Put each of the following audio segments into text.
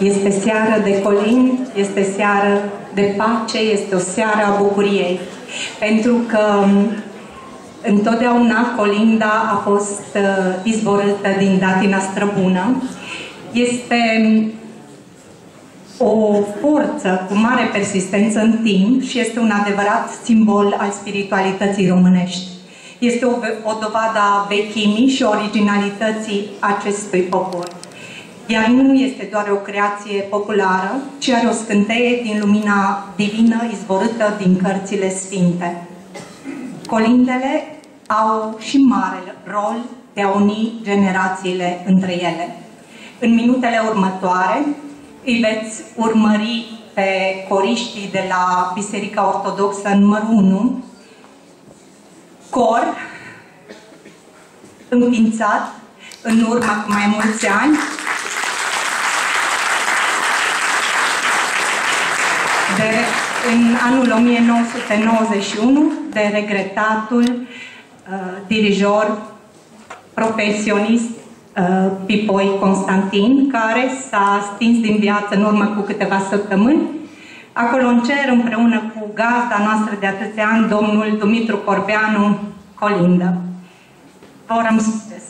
Este seară de colin, este seară de pace, este o seară a bucuriei. Pentru că um, întotdeauna colinda a fost uh, izvorâtă din datina străbună. Este um, o forță cu mare persistență în timp și este un adevărat simbol al spiritualității românești. Este o, o dovadă a vechimii și originalității acestui popor. Iar nu este doar o creație populară, ci are o scânteie din lumina divină izvorâtă din cărțile sfinte. Colindele au și mare rol de a uni generațiile între ele. În minutele următoare îi veți urmări pe coriștii de la Biserica Ortodoxă numărul 1, cor înființat în urmă cu mai mulți ani, de, în anul 1991 de regretatul uh, dirijor profesionist uh, Pipoi Constantin, care s-a stins din viață în urmă cu câteva săptămâni, acolo în cer, împreună cu gazda noastră de atâția ani, domnul Dumitru Corbeanu Colindă. Vă urăm succes!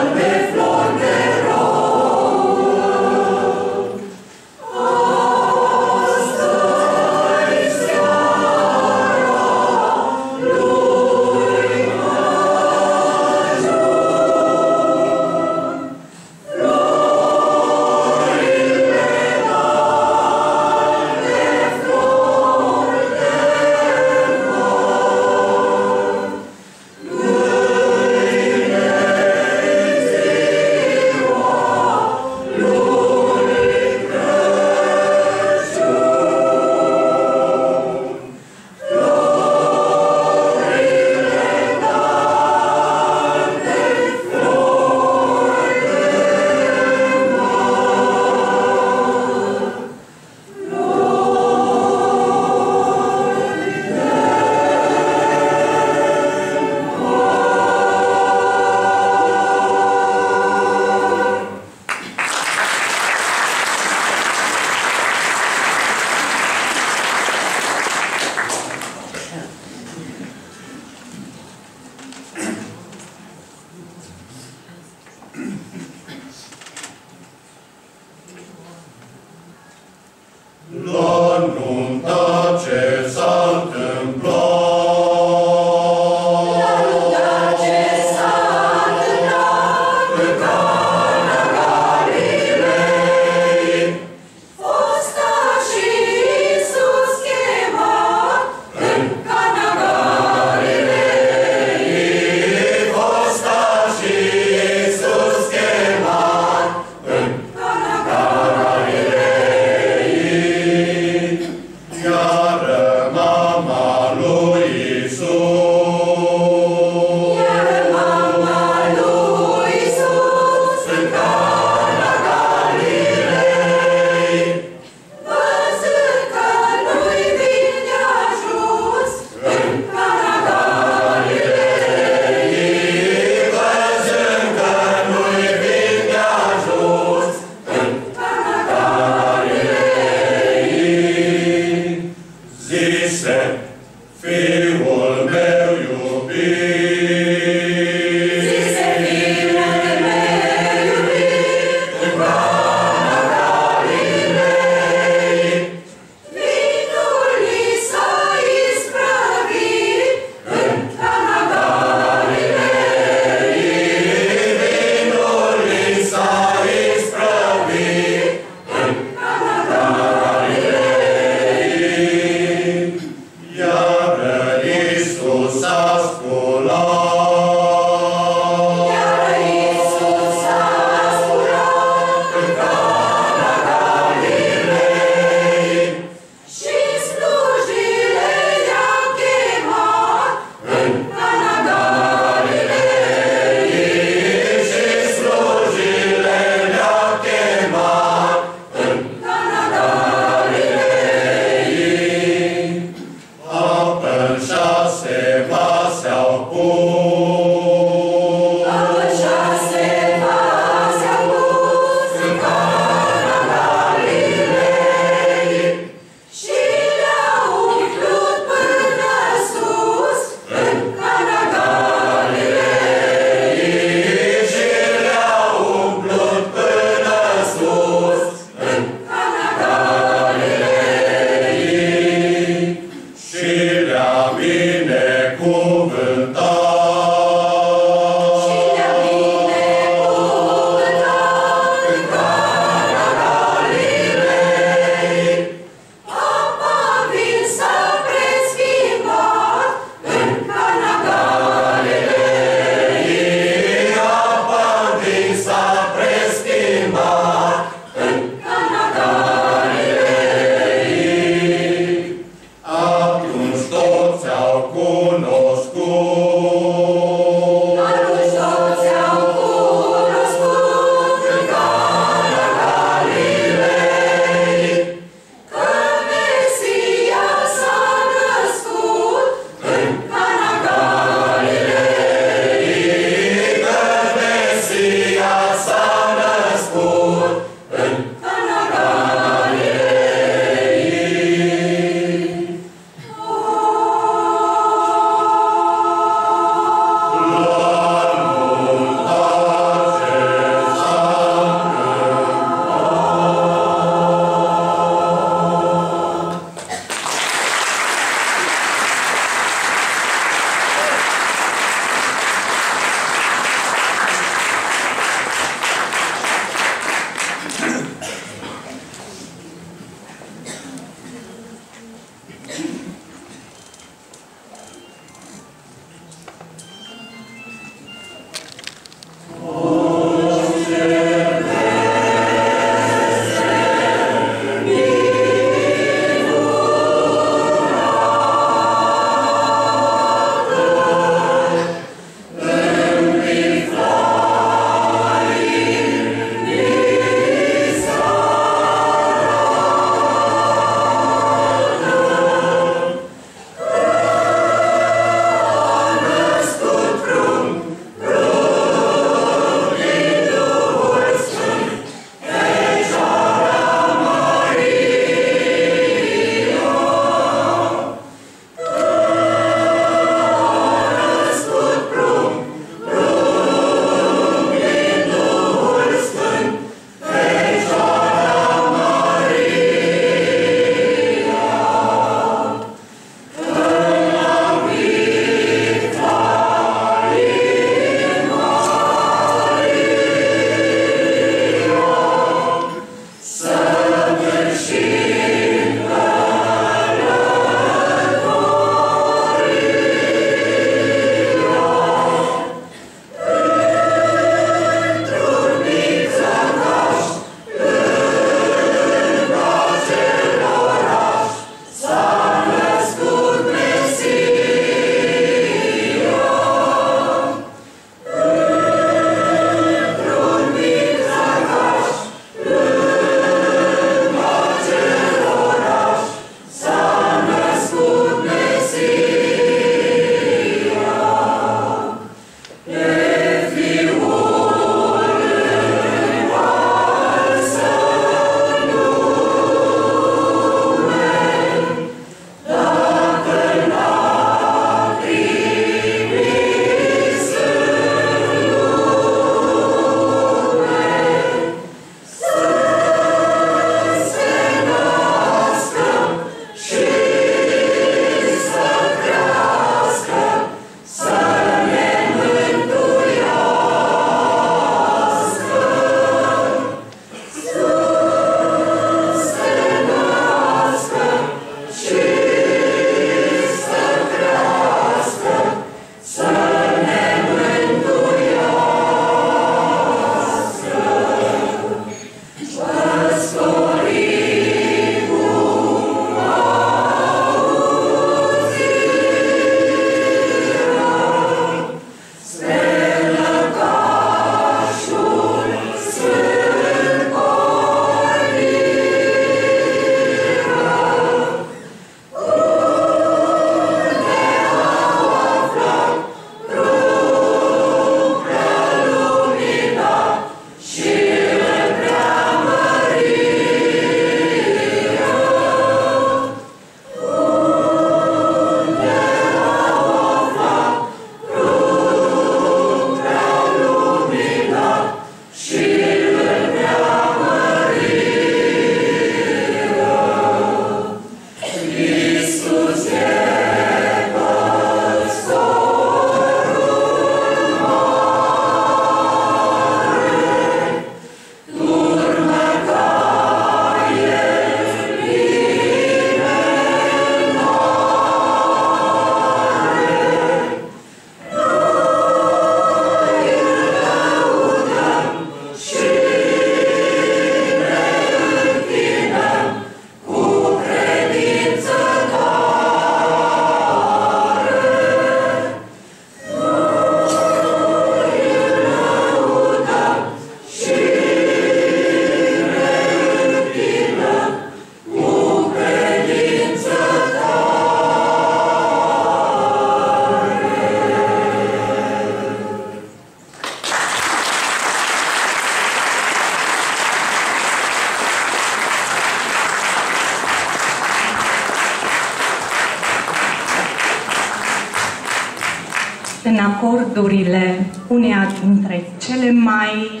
Acordurile uneia dintre cele mai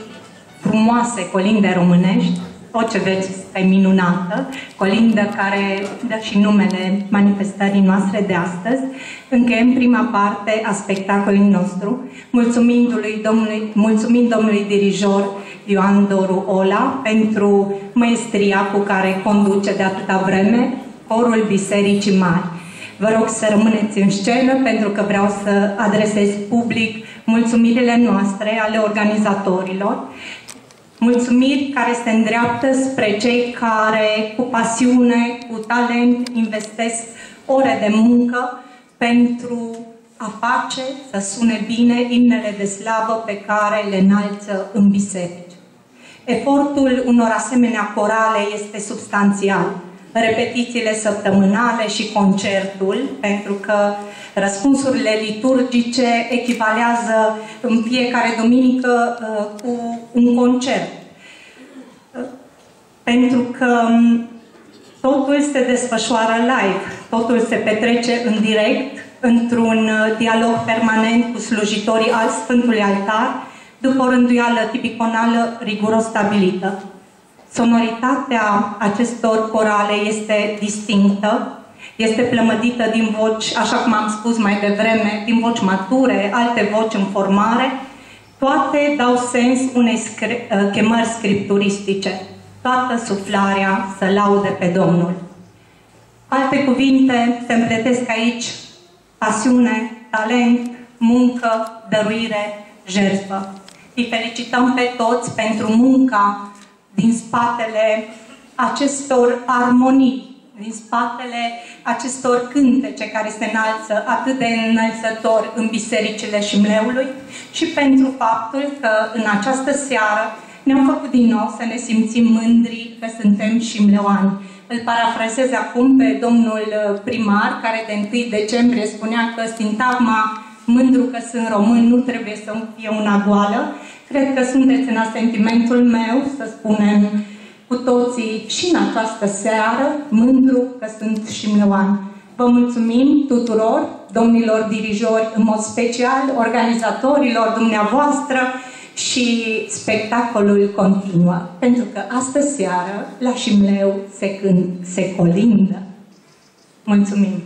frumoase colinde românești, o ce vezi este minunată, colindă care dă și numele manifestării noastre de astăzi. Încheiem prima parte a spectacolului nostru, mulțumindu-lui domnului, mulțumind domnului dirijor Ioan Doru Ola pentru maestria cu care conduce de atâta vreme corul Bisericii Mari. Vă rog să rămâneți în scenă pentru că vreau să adresez public mulțumirile noastre ale organizatorilor Mulțumiri care se îndreaptă spre cei care cu pasiune, cu talent investesc ore de muncă pentru a face să sune bine imnele de slavă pe care le înalță în biserici. Efortul unor asemenea corale este substanțial. Repetițiile săptămânale și concertul, pentru că răspunsurile liturgice echivalează în fiecare duminică uh, cu un concert. Uh, pentru că um, totul se desfășoară live, totul se petrece în direct, într-un uh, dialog permanent cu slujitorii al Sfântului Altar, după o rânduială tipiconală riguros stabilită. Sonoritatea acestor corale este distinctă, este plămădită din voci, așa cum am spus mai devreme, din voci mature, alte voci în formare, toate dau sens unei scri uh, chemări scripturistice. Toată suflarea să laude pe Domnul. Alte cuvinte se împletesc aici pasiune, talent, muncă, dăruire, jertfă. Îi felicităm pe toți pentru munca din spatele acestor armonii din spatele acestor cântece care se înalță atât de înălțător în bisericile Șimleului și pentru faptul că în această seară ne-am făcut din nou să ne simțim mândri că suntem șimleoani. Îl parafrazez acum pe domnul primar, care de 1 decembrie spunea că sintagma mândru că sunt român nu trebuie să fie una goală. Cred că sunteți în asentimentul meu, să spunem, cu toții și în această seară, mândru că sunt șimleoan. Vă mulțumim tuturor, domnilor dirijori, în mod special, organizatorilor dumneavoastră și spectacolul continuă. Pentru că astă seară, la Șimleu, se, când, se colindă. Mulțumim!